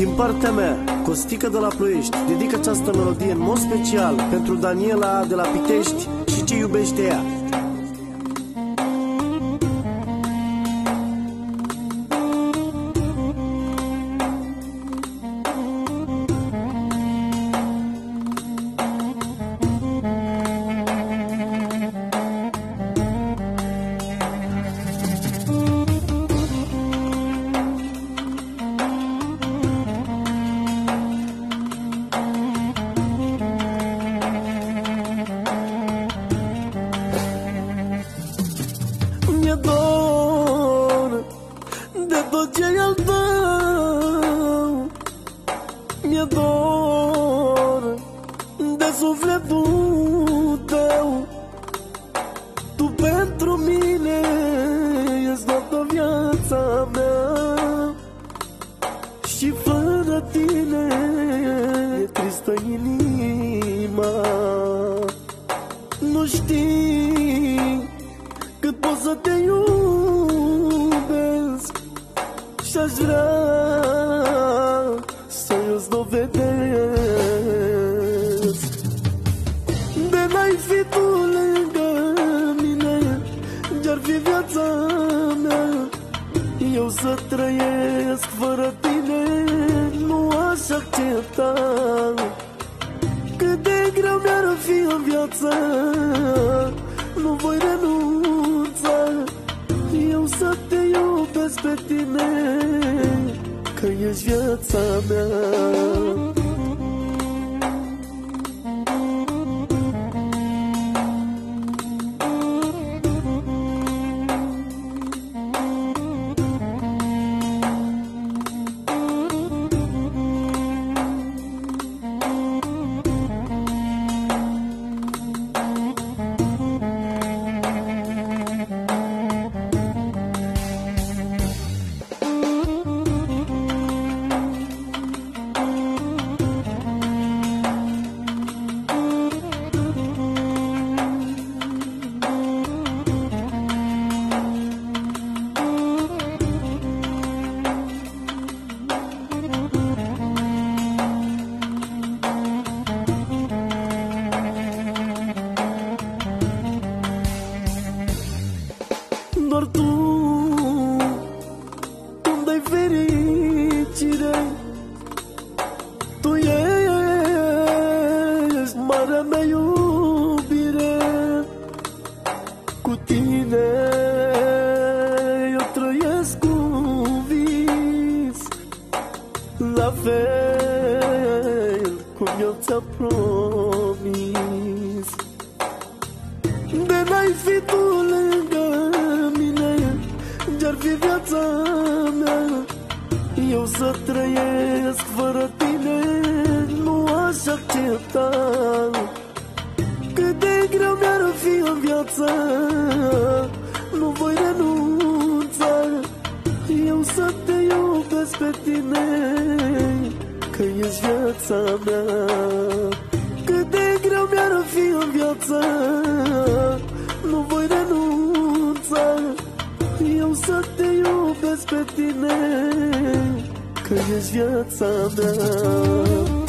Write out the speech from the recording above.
Din partea mea, Costică de la Ploiești, dedic această melodie în mod special pentru Daniela de la Pitești și ce iubește ea. Tot ce e al tău Mi-e dor de sufletul tău. Tu pentru mine ești toată viața mea Și fără tine e tristă inima. Nu știi cât pot să te iubesc Și aș vrea să îți dovedesc. De n-ai fi tu lângă mine Ce-ar fi viața mea. Eu să trăiesc fără tine Nu aș accepta. Cât de greu mi-ar fi în viață Nu voi renunța. Eu să te iubesc pe tine Că ești viața mea Doar tu Îmi dai fericire? Tu ești marea mea iubire. Cu tine Eu trăiesc un vis. La fel cum eu ți-am să trăiesc fără tine Nu aș accepta. Cât de greu mi-ar fi în viață Nu voi renunța. Eu să te iubesc pe tine Că ești viața mea. Cât de greu mi-ar fi în viață Nu voi renunța. Eu să te iubesc pe tine Că ești viața mea